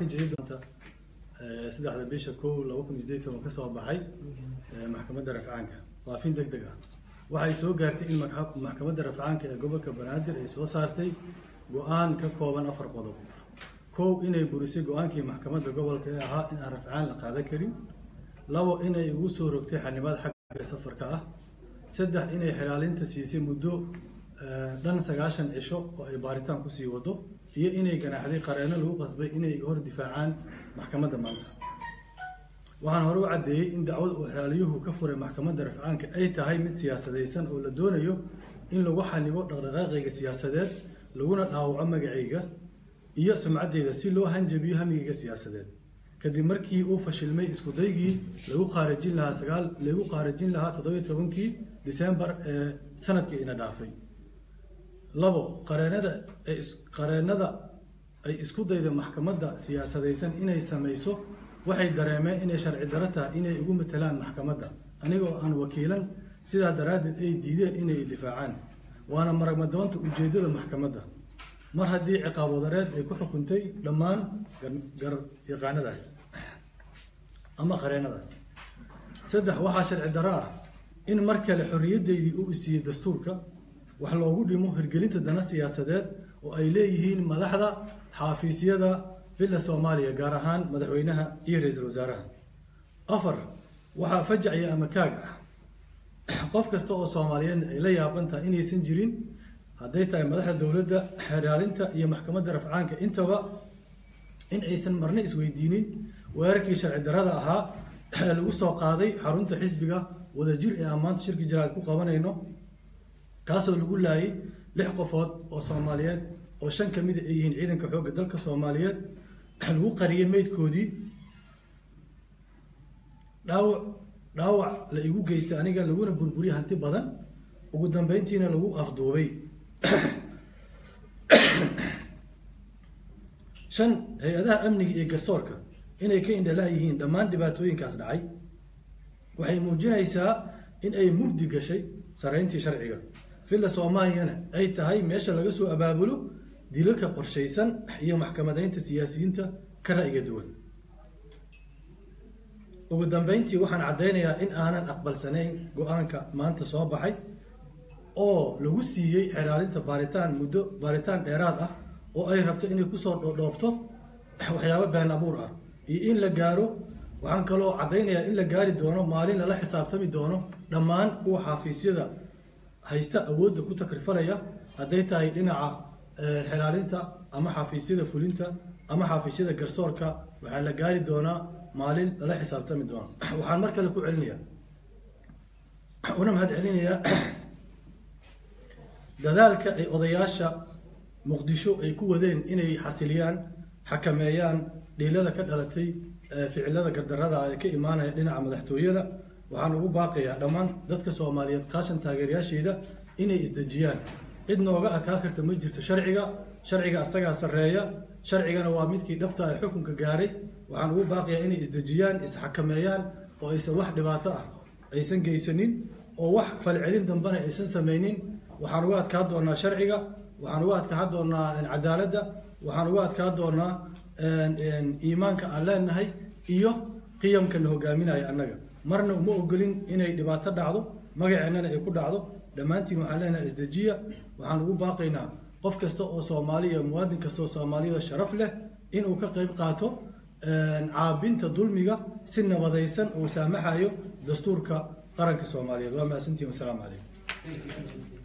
ka jiri doonta saddexda bisha kow laba kun iyo sideed toban ka soo baxay maxkamadda rafcaanka. Faafin deg deg ah. Waxay soo gaartay in maxkamadda rafcaanka ee gobolka banaadir ay soo saartay go'aan ka kooban afar qodob. Kow inay burisay go'aankii maxkamadda gobolka ee ahaa in aan rafcaan la qaadan karin. Labo inay ugu soo rogtay xanimada xagga safarka ah. Saddex inay xilaalinta siisay muddo dhan sagaashan cisho oo ay baaritaan ku sii wado iyo inay ganaaxday qareeno lagu qasbay inay hor difaacaan maxkamadda maanta. Waxaan hore u caddeeyey in dacwad uu xilaaliyuhu ka furay maxkamadda rafcaanka ay tahay mid siyaasadaysan oo la doonayo in lagu xanibo dhaqdhaqaaqayga siyaasadeed laguna dhaawaco magacayga iyo sumcaddeyda si loo hanjabiyo hamigayga siyaasadeed. Kadib markii uu fashilmay isku daygii lagu qaarijin lahaa sagaal lagu qaarijin lahaa toddobiyo tobankii disembar ee sannadkii ina dhaafay labo qareenada ay qareenada ay isku dayda maxkamadda siyaasadaysan inay samayso waxay dareemeen inay sharci daro tahay inay ugu matalaan maxkamadda anigoo aan wakiilan sidaa daraaddeed ay diideen inay difaacaan waana maragmadoonta ujeeddada maxkamadda mar haddii ciqaab wadareed ay ku xukuntay dhammaan gar yaqaanadaas ama qareenadaas saddex waxaa sharci daro ah in mar kale xorriyaddeydii uu isiiyey dastuurka wax loogu dhimo hirgelinta dana siyaasadeed oo ay leeyihiin madaxda xaafiisyada villa soomaaliya gaar ahaan madaxweynaha iyo ra-iisul wasaaraha afar waxaa fajacya ama kaag ah qof kasta oo soomaaliyeedna ay la yaaban tahay inaysan jirin hadday tahay madaxda dowladda xeraalinta iyo maxkamadda rafcaanka intaba in aysan marna isweydiinin weerarkii sharci darada ahaa ee lagu soo qaaday xarunta xisbiga wadajir ee aan maanta shirki jaraad ku qabanayno تاسو لغو لاي لح قفوت أو صوماليات أو شان كميد ايهن عيدن كحوق دلك صوماليات لغو قرية ميد كودي داو داو لأيغو قيستانيقا لغو نبربوري هانتي بادن وغو دنبين تينا لغو افدوبي شان هي اذا امنيق إيه قرصوركا إن أي كائن دلائي هين دمان دباتوين كاس دعي وحي موجين إيسا إن أي مبدي قشي سرعين تي شرعيه في الصومالين أي تهاي مش لجسوا أبابلو دي لك قرشيسا هي محكمة دين تسياسيين تا كرأي جدول وقدام بنتي وحن عدينا يا إن أنا أقبل سنين جو أنك ما أنت صباحي أو لجسي يي أنت باريتان مدو باريتان إرادة أه. أو أي ربط إني كسر دوبتو. وحيابة بين أبورة أه. يين لجارو وحن كلو عدينا يا إن لجاري دونو مالين لا حساب تمي دونو. وحافيسي ذا haysta awoodda ku takrifalaya hadday tahay dhinaca xelaalinta ama xaafiisyada fulinta ama xaafiisyada garsoorka waxaa la gaari doonaa maalin lala xisaabtami doono waxaan mar kale ku celinayaa. Una mahad celinayaa dadaalka ay odayaasha muqdisho ay ku wadeen inay xasiliyaan xakameeyaan dhiilada ka dhalatay ficilada gardarada ee ka imaanaya dhinaca madaxtooyada waxaan ugu baaqayaa dhammaan dadka soomaaliyeed kaashan taageerayaasheeda inay isdejiyaan. Cid nooga arkaa karta ma jirto sharciga sharciga asagaa sarreeya sharcigana waa midkii dhabta ee xukunka gaaray. Waxaan ugu baaqayaa inay isdejiyaan isxakameeyaan oo aysan wax dhibaato ah aysan geysanin oo wax falcelin dambena aysan samaynin. Waxaan uga adkaa doonaa sharciga waxaan uga adkaa doonaa cadaaladda waxaan uga adkaa doonaa iimaanka aan leenahay iyo qiyamka la hogaaminaya annaga marna uma ogolin inay dhibaato dhacdo magaceennana ay ku dhacdo dhammaantiin waxaan leenahay isdejiya waxaan ugu baaqaynaa qof kasta oo soomaaliya muwaadin kasta oo soomaaliyada sharaf leh inuu ka qayb qaato caabinta dulmiga si nabadaysan uu saamaxayo dastuurka qaranka soomaaliyeed. Waa mahadsantiin wasalaamu calaykum